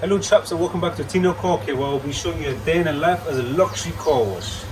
Hello chaps and welcome back to Tino Car where I'll be showing you a day in the life as a luxury car wash.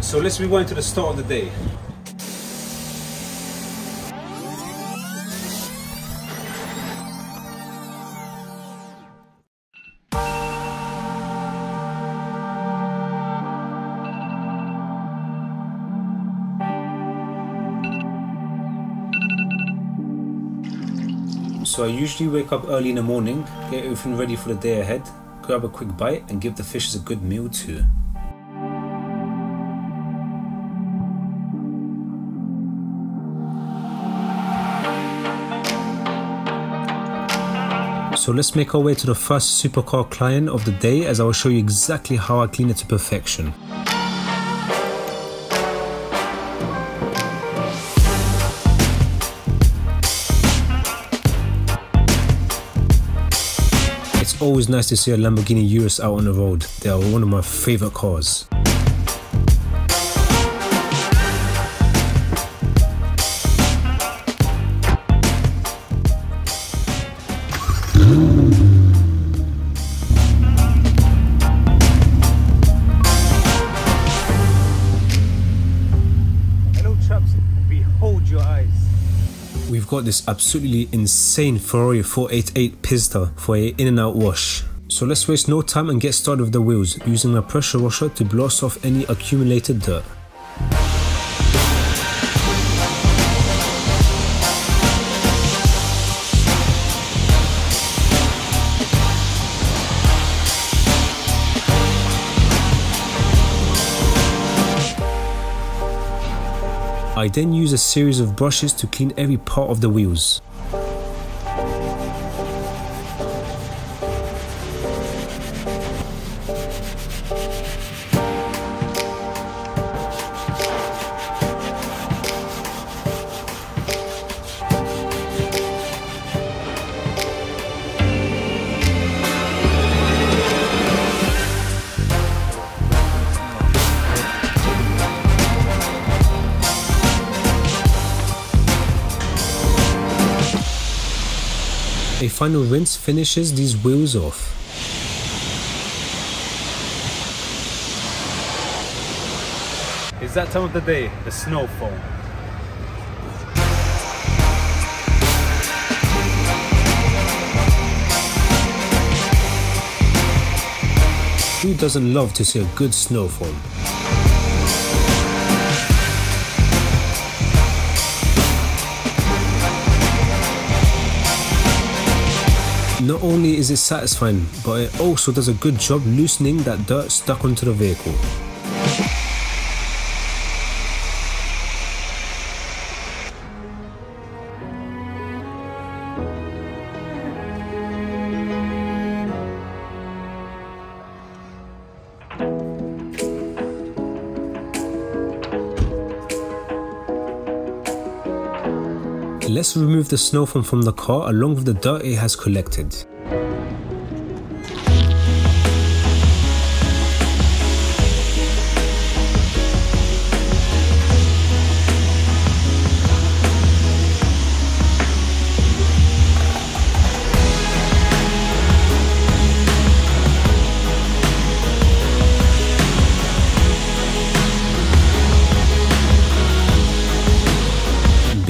So let's rewind to the start of the day. So I usually wake up early in the morning, get everything ready for the day ahead, grab a quick bite and give the fishes a good meal too. So let's make our way to the first supercar client of the day as I will show you exactly how I clean it to perfection. Always nice to see a Lamborghini Urus out on the road. They are one of my favorite cars. Got this absolutely insane Ferrari 488 Pista for a in and out wash. So let's waste no time and get started with the wheels using a pressure washer to blast off any accumulated dirt. I then use a series of brushes to clean every part of the wheels. A final rinse finishes these wheels off. It's that time of the day, the snow foam. Who doesn't love to see a good snow foam? Not only is it satisfying, but it also does a good job loosening that dirt stuck onto the vehicle. Let's remove the snow foam from the car along with the dirt it has collected.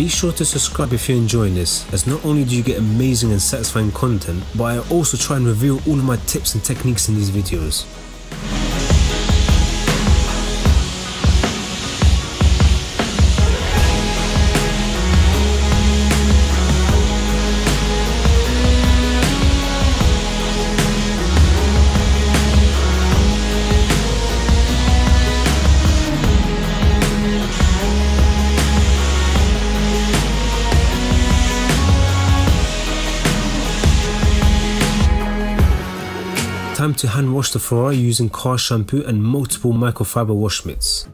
Be sure to subscribe if you're enjoying this, as not only do you get amazing and satisfying content, but I also try and reveal all of my tips and techniques in these videos. Time to hand wash the Ferrari using car shampoo and multiple microfiber wash mitts.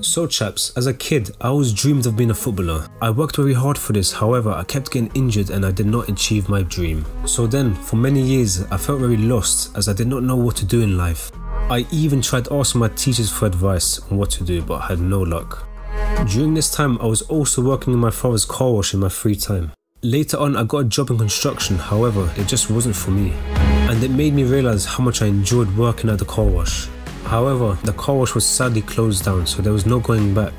So chaps, as a kid, I always dreamed of being a footballer. I worked very hard for this, however, I kept getting injured and I did not achieve my dream. So then, for many years, I felt very lost as I did not know what to do in life. I even tried asking my teachers for advice on what to do, but had no luck. During this time, I was also working in my father's car wash in my free time. Later on I got a job in construction, however it just wasn't for me. And it made me realise how much I enjoyed working at the car wash. However, the car wash was sadly closed down so there was no going back.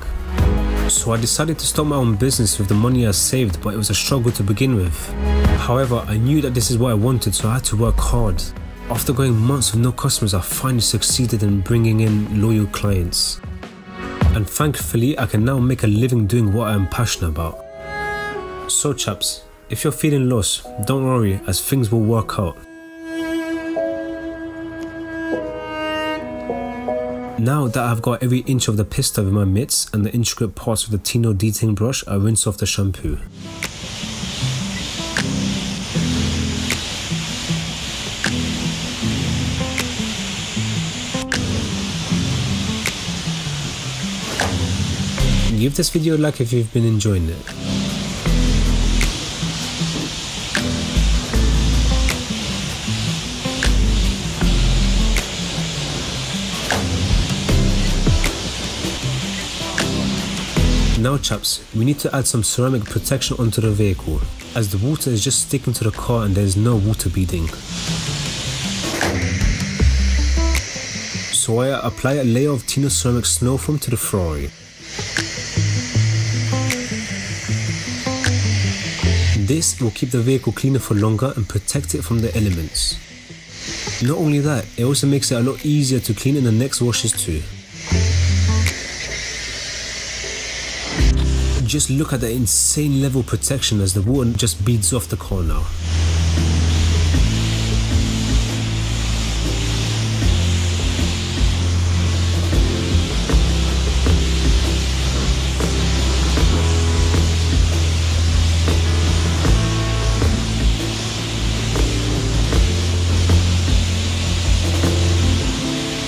So I decided to start my own business with the money I saved but it was a struggle to begin with. However, I knew that this is what I wanted so I had to work hard. After going months with no customers, I finally succeeded in bringing in loyal clients. And thankfully, I can now make a living doing what I am passionate about. So chaps, if you're feeling lost, don't worry as things will work out. Now that I've got every inch of the pista in my mitts and the intricate parts of the Tino detailing brush, I rinse off the shampoo. Give this video a like if you've been enjoying it. Now chaps, we need to add some ceramic protection onto the vehicle, as the water is just sticking to the car and there is no water beading. So I apply a layer of Tino ceramic snow foam to the Ferrari. This will keep the vehicle cleaner for longer and protect it from the elements. Not only that, it also makes it a lot easier to clean in the next washes too. Just look at the insane level protection as the water just beads off the car now.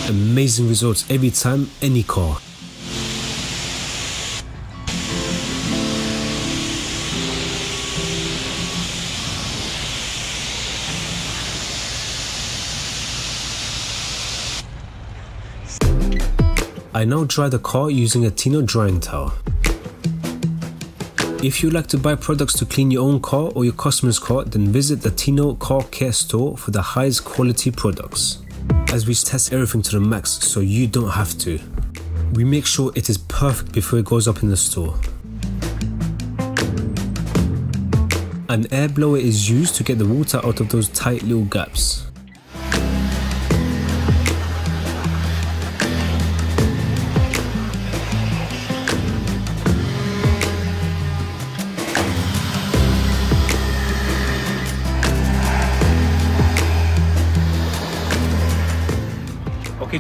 Amazing results every time, any car. I now dry the car using a Tino drying towel. If you'd like to buy products to clean your own car or your customer's car, then visit the Tino Car Care store for the highest quality products. As we test everything to the max so you don't have to. We make sure it is perfect before it goes up in the store. An air blower is used to get the water out of those tight little gaps.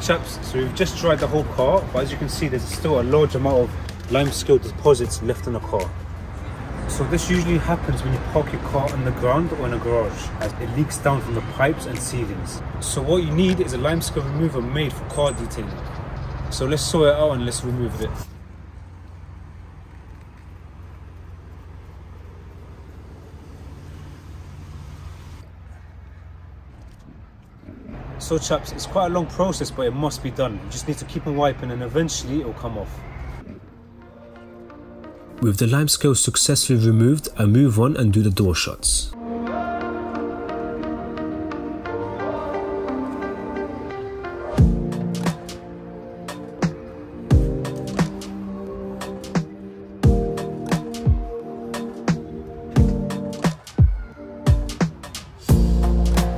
Chaps, so we've just dried the whole car, but as you can see there's still a large amount of limescale deposits left in the car. So this usually happens when you park your car on the ground or in a garage, as it leaks down from the pipes and ceilings. So what you need is a limescale remover made for car detailing. So let's sort it out and let's remove it. So chaps, it's quite a long process, but it must be done. You just need to keep on wiping and eventually it will come off. With the limescale successfully removed, I move on and do the door shuts.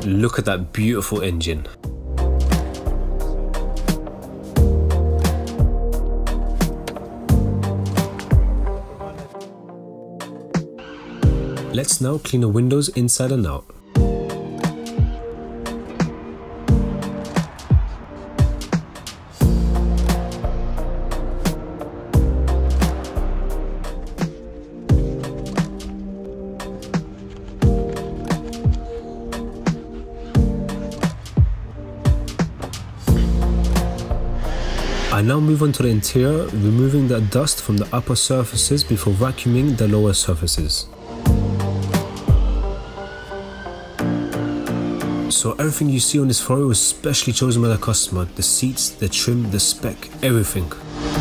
Look at that beautiful engine. Let's now clean the windows inside and out. I now move on to the interior, removing the dust from the upper surfaces before vacuuming the lower surfaces. So everything you see on this Ferrari was specially chosen by the customer. The seats, the trim, the spec, everything.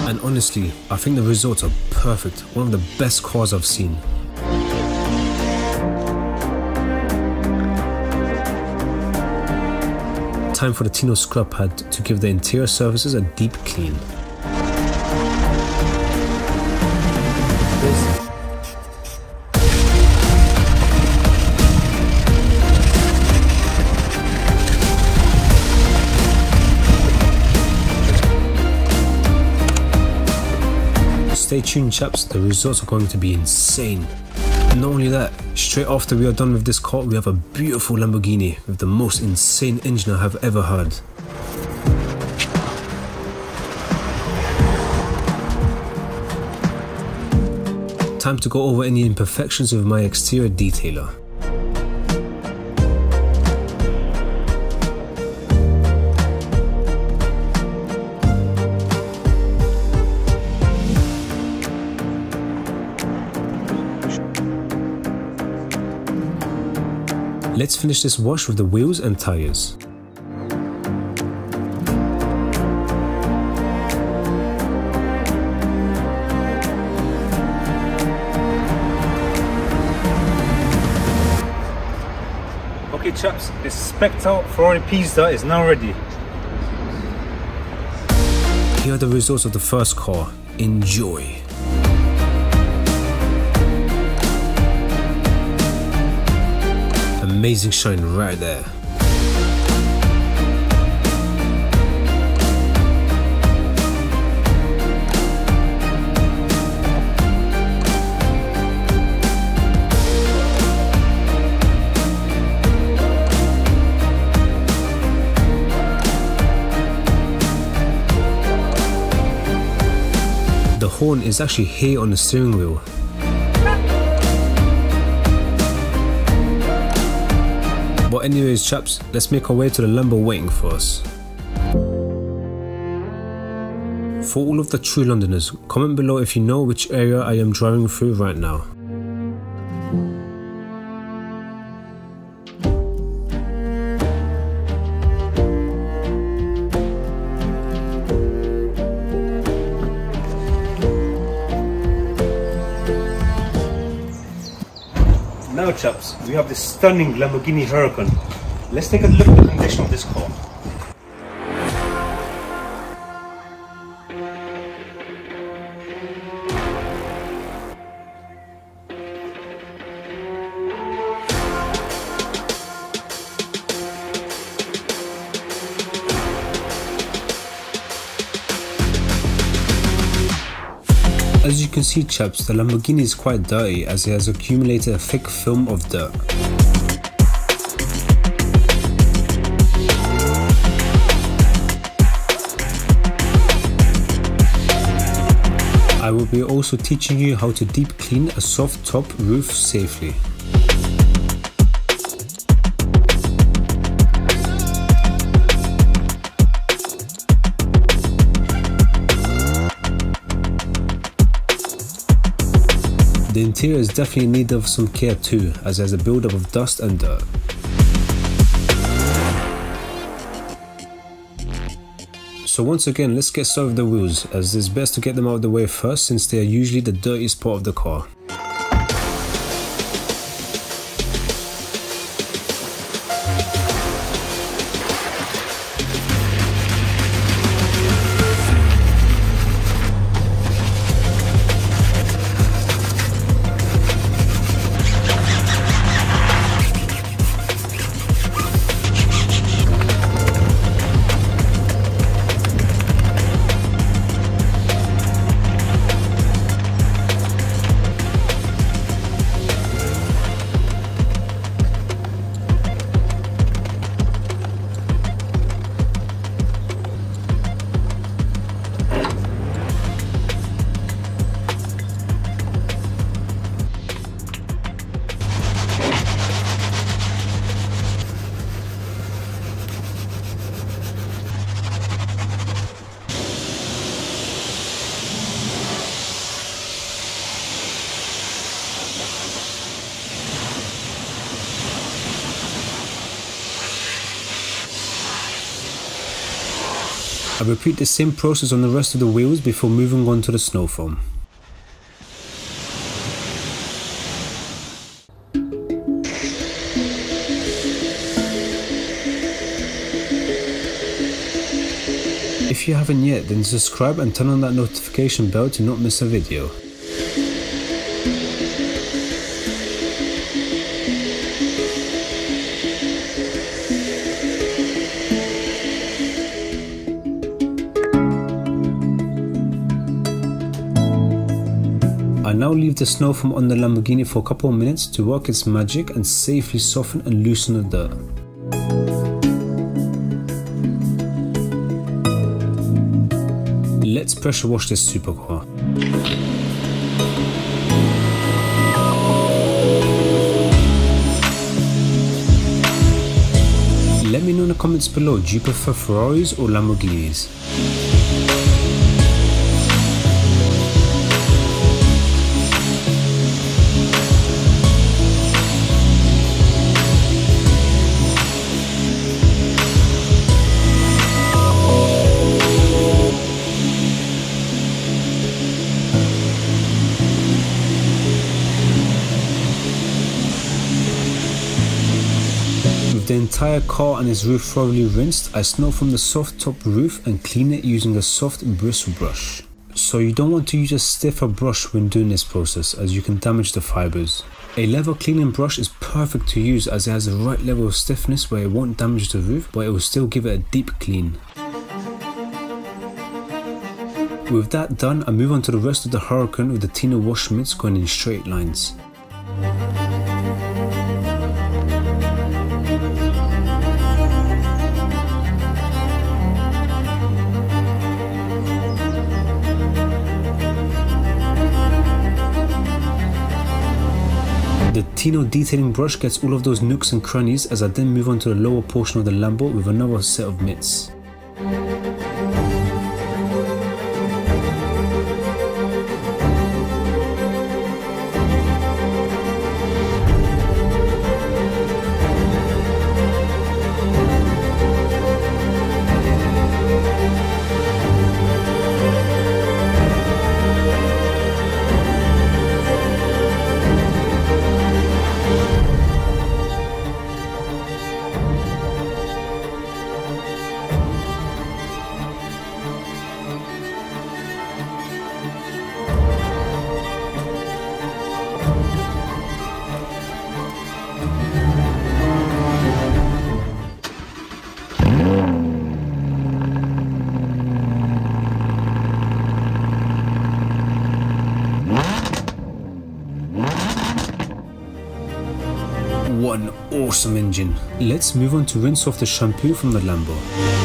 And honestly, I think the results are perfect. One of the best cars I've seen. Time for the Tino scrub pad to give the interior surfaces a deep clean. Stay tuned chaps, the results are going to be insane. Not only that, straight after we are done with this car, we have a beautiful Lamborghini with the most insane engine I have ever had. Time to go over any imperfections with my exterior detailer. Let's finish this wash with the wheels and tires. Okay chaps, the Spectre Ferrari Pista is now ready. Here are the results of the first car. Enjoy. Amazing shine right there. The horn is actually here on the steering wheel But anyways chaps, let's make our way to the Lambo waiting for us. For all of the true Londoners, comment below if you know which area I am driving through right now. Chaps, we have this stunning Lamborghini Huracan. Let's take a look at the condition of this car. Can see chaps, the Lamborghini is quite dirty as it has accumulated a thick film of dirt. I will be also teaching you how to deep clean a soft top roof safely. The interior is definitely in need of some care too, as there's a buildup of dust and dirt. So once again, let's get started with the wheels, as it's best to get them out of the way first since they are usually the dirtiest part of the car. I repeat the same process on the rest of the wheels before moving on to the snow foam. If you haven't yet, then subscribe and turn on that notification bell to not miss a video. Leave the snow foam on the Lamborghini for a couple of minutes to work its magic and safely soften and loosen the dirt. Let's pressure wash this supercar. Let me know in the comments below, do you prefer Ferraris or Lamborghinis? Entire car and its roof thoroughly rinsed, I snow foam the soft top roof and clean it using a soft bristle brush. So you don't want to use a stiffer brush when doing this process as you can damage the fibers. A leather cleaning brush is perfect to use as it has the right level of stiffness where it won't damage the roof but it will still give it a deep clean. With that done, I move on to the rest of the Huracan with the Tino wash mitts going in straight lines. Tino detailing brush gets all of those nooks and crannies as I then move on to the lower portion of the Lambo with another set of mitts. Engine. Let's move on to rinse off the shampoo from the Lambo.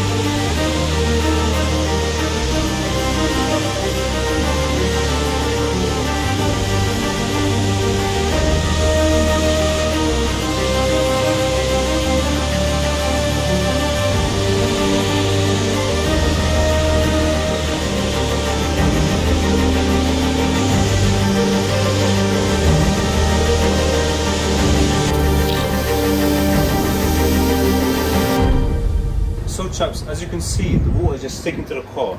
You can see, the water is just sticking to the car.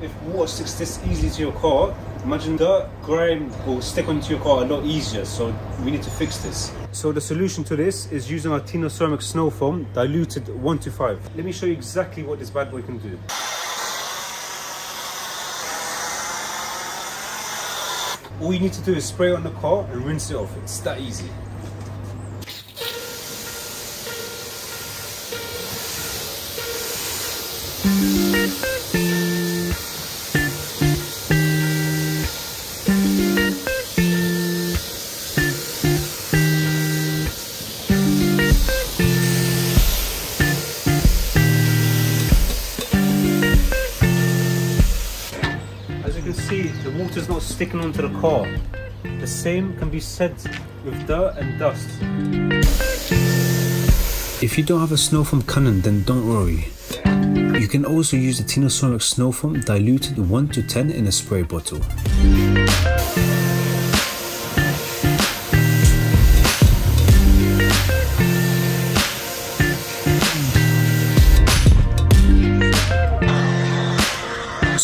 If water sticks this easily to your car, imagine dirt, grime will stick onto your car a lot easier, so we need to fix this. So the solution to this is using our Tino Ceramic Snow Foam diluted 1 to 5. Let me show you exactly what this bad boy can do. All you need to do is spray it on the car and rinse it off. It's that easy. Sticking onto the car. The same can be said with dirt and dust. If you don't have a snow foam cannon, then don't worry. You can also use the Tino Ceramic Snow Foam diluted 1 to 10 in a spray bottle.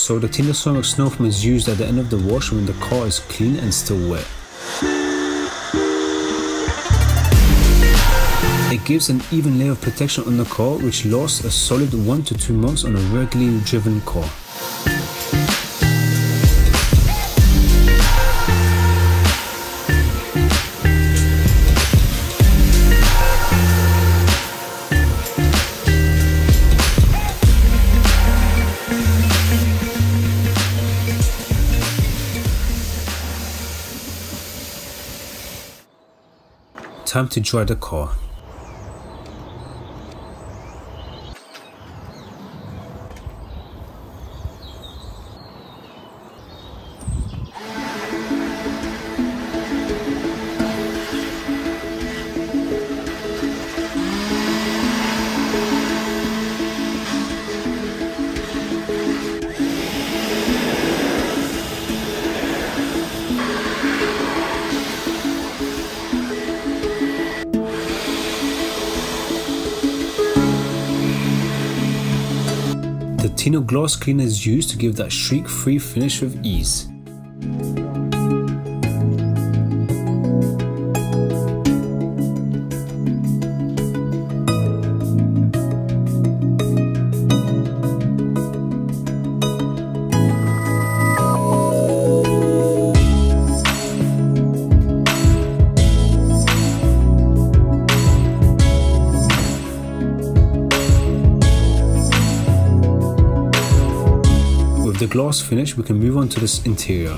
So the Tino Ceramic Snow Foam is used at the end of the wash when the car is clean and still wet. It gives an even layer of protection on the car which lasts a solid 1 to 2 months on a regularly driven car. Time to dry the car. Glass cleaner is used to give that streak-free finish with ease. Glass finish, we can move on to this interior.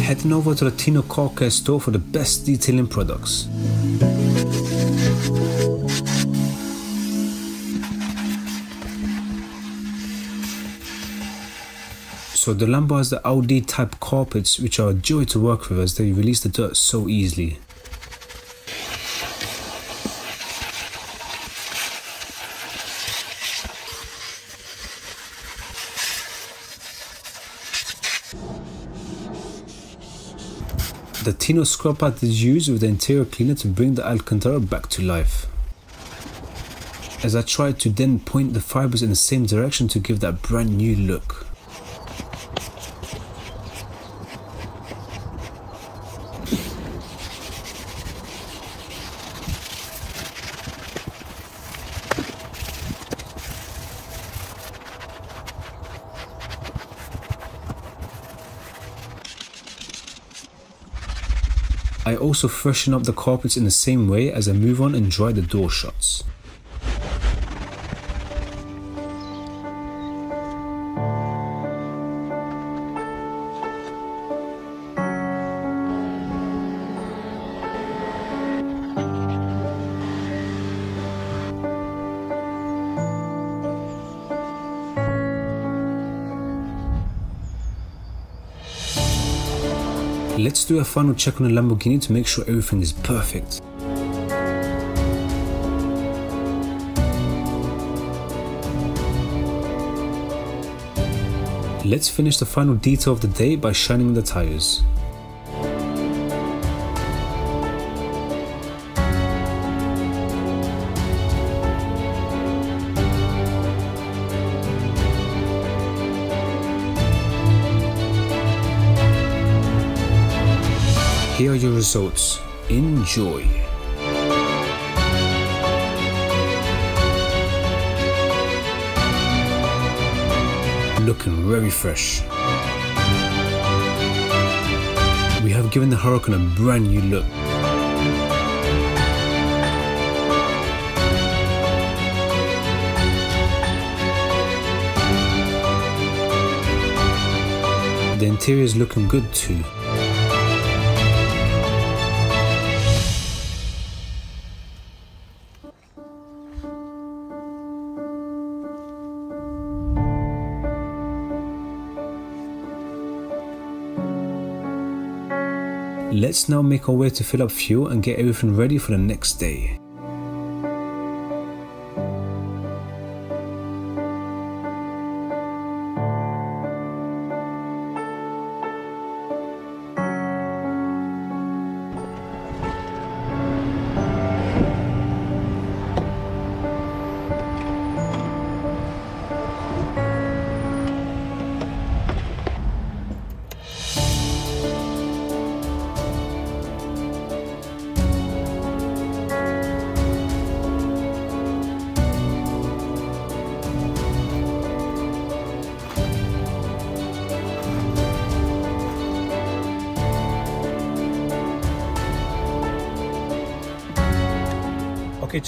Heading over to the Tino Care store for the best detailing products. So the Lambo has the Audi type carpets which are a joy to work with as they release the dirt so easily. The Tino scrub pad is used with the interior cleaner to bring the Alcantara back to life. As I try to then point the fibers in the same direction to give that brand new look. I also freshen up the carpets in the same way as I move on and dry the door shuts. Let's do a final check on the Lamborghini to make sure everything is perfect. Let's finish the final detail of the day by shining the tires. Here are your results. Enjoy. Looking very fresh. We have given the Huracan a brand new look. The interior is looking good too. Let's now make our way to fill up fuel and get everything ready for the next day.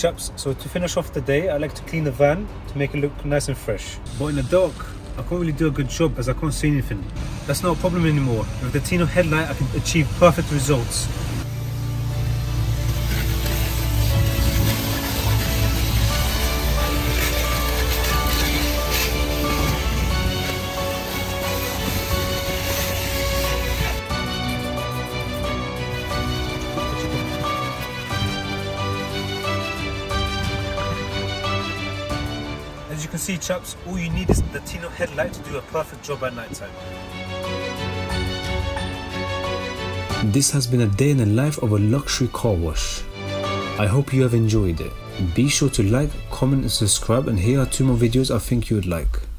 Chaps, so to finish off the day, I like to clean the van to make it look nice and fresh. But in the dark, I can't really do a good job as I can't see anything. That's not a problem anymore. With the Tino headlight, I can achieve perfect results. See chaps, all you need is the Tino headlight to do a perfect job at night time. This has been a day in the life of a luxury car wash. I hope you have enjoyed it. Be sure to like, comment and subscribe and here are two more videos I think you would like.